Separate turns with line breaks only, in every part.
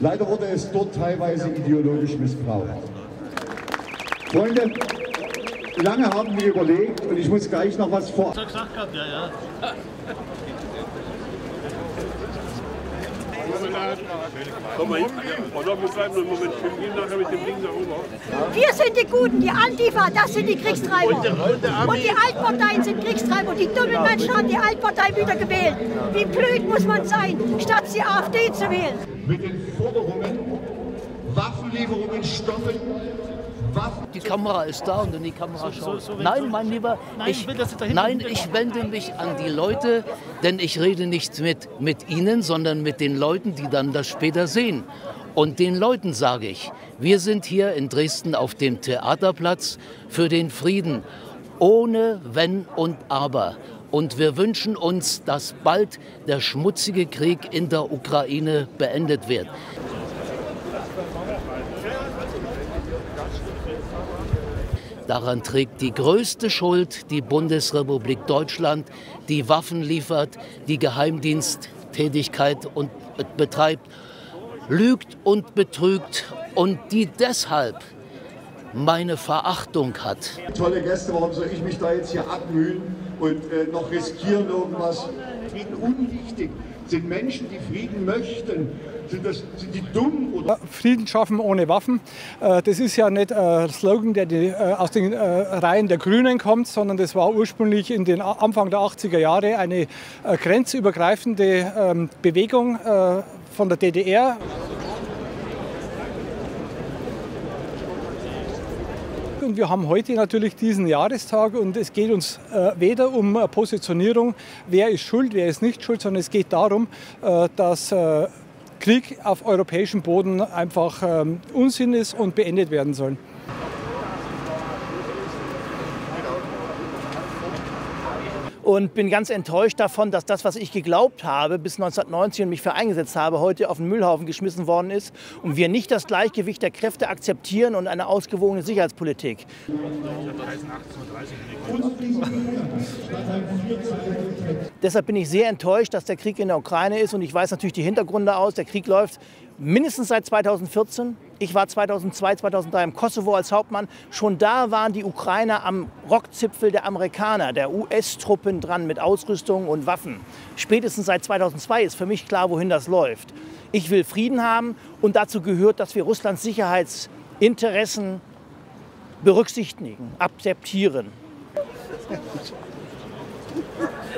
Leider wurde es dort teilweise ideologisch missbraucht. Freunde, lange haben wir überlegt und ich muss gleich noch was vor.
gesagt gehabt, ja, ja.
Komm mal hin. Wir bleiben noch einen Moment stehen. Gehen nachher mit dem Ding darüber.
Wir sind die Guten, die Antifa, das sind die Kriegstreiber. Und, die Altparteien sind Kriegstreiber. Die dummen Menschen haben die Altpartei wieder gewählt. Wie blöd muss man sein, statt die AfD zu wählen?
Mit den Forderungen, Waffenlieferungen stoppen,
Die Kamera ist da und in die Kamera
So-
schaut.
so- so-
nein, mein Lieber,
Nein,
ich,
ich
nein, ich wende mich an die Leute, denn ich rede nicht mit, mit Ihnen, sondern mit den Leuten, die dann das später sehen. Und den Leuten sage ich, wir sind hier in Dresden auf dem Theaterplatz für den Frieden, ohne Wenn und Aber. Und wir wünschen uns, dass bald der schmutzige Krieg in der Ukraine beendet wird. Daran trägt die größte Schuld die Bundesrepublik Deutschland, die Waffen liefert, die Geheimdiensttätigkeit und betreibt, lügt und betrügt und die deshalb meine Verachtung hat.
tolle Gäste, warum soll ich mich da jetzt hier abmühen und äh, noch riskieren irgendwas? Frieden unwichtig. Sind Menschen, die Frieden möchten, sind, das, sind die dumm oder
Frieden schaffen ohne Waffen. Äh, Das ist ja nicht ein Slogan, der äh, aus den äh, Reihen der Grünen kommt, sondern das war ursprünglich in den Anfang der 80er Jahre eine äh, grenzübergreifende ähm, Bewegung äh, von der DDR. Und wir haben heute natürlich diesen Jahrestag und es geht uns äh, weder um äh, Positionierung, wer ist schuld, wer ist nicht schuld, sondern es geht darum, äh, dass äh, Krieg auf europäischem Boden einfach ähm, Unsinn ist und beendet werden soll.
Und bin ganz enttäuscht davon, dass das, was ich geglaubt habe bis 1990 und mich für eingesetzt habe, heute auf den Müllhaufen geschmissen worden ist und wir nicht das Gleichgewicht der Kräfte akzeptieren und eine ausgewogene Sicherheitspolitik. Deshalb bin ich sehr enttäuscht, dass der Krieg in der Ukraine ist und ich weiß natürlich die Hintergründe aus. Der Krieg läuft mindestens seit 2014. Ich war 2002, 2003 im Kosovo als Hauptmann. Schon da waren die Ukrainer am Rockzipfel der Amerikaner, der US-Truppen dran mit Ausrüstung und Waffen. Spätestens seit 2002 ist für mich klar, wohin das läuft. Ich will Frieden haben und dazu gehört, dass wir Russlands Sicherheitsinteressen berücksichtigen, akzeptieren.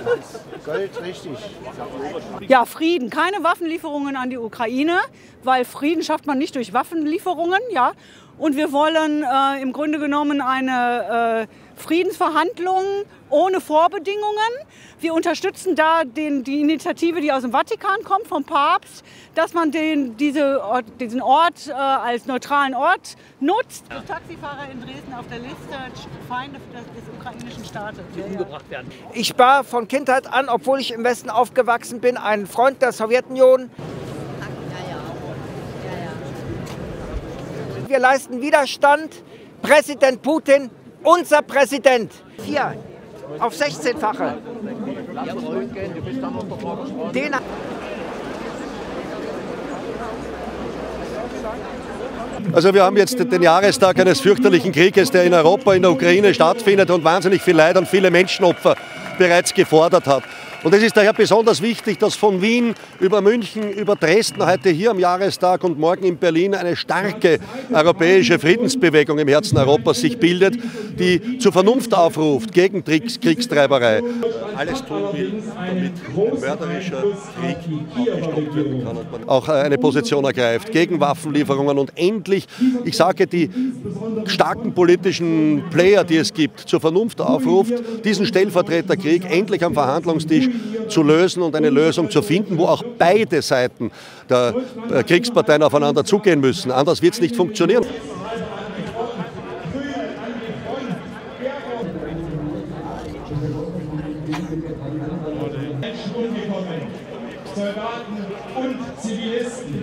nice.
Ja, Frieden, keine Waffenlieferungen an die Ukraine, weil Frieden schafft man nicht durch Waffenlieferungen, ja. Und wir wollen äh, im Grunde genommen eine äh, Friedensverhandlung ohne Vorbedingungen. Wir unterstützen da den, die Initiative, die aus dem Vatikan kommt, vom Papst, dass man den, diese Ort, diesen Ort äh, als neutralen Ort nutzt. Taxifahrer in Dresden auf der Liste Feinde des, des ukrainischen Staates.
umgebracht werden.
Ich war von Kindheit an, obwohl ich im Westen aufgewachsen bin, ein Freund der Sowjetunion. Wir leisten Widerstand. Präsident Putin, unser Präsident. Hier, auf 16-fache. Den
Also wir haben jetzt den Jahrestag eines fürchterlichen Krieges, der in Europa, in der Ukraine stattfindet und wahnsinnig viel Leid und viele Menschenopfer bereits gefordert hat. Und es ist daher besonders wichtig, dass von Wien über München, über Dresden heute hier am Jahrestag und morgen in Berlin eine starke europäische Friedensbewegung im Herzen Europas sich bildet, die zur Vernunft aufruft gegen Kriegs Kriegstreiberei. Alles tun will, damit ein mörderischer Krieg auch gestoppt werden kann und man auch eine Position ergreift gegen Waffenlieferungen und endlich, ich sage, die starken politischen Player, die es gibt, zur Vernunft aufruft, diesen Stellvertreterkrieg endlich am Verhandlungstisch zu lösen und eine Lösung zu finden, wo auch beide Seiten der äh, Kriegsparteien aufeinander zugehen müssen. Anders wird es nicht funktionieren.
Soldaten und Zivilisten.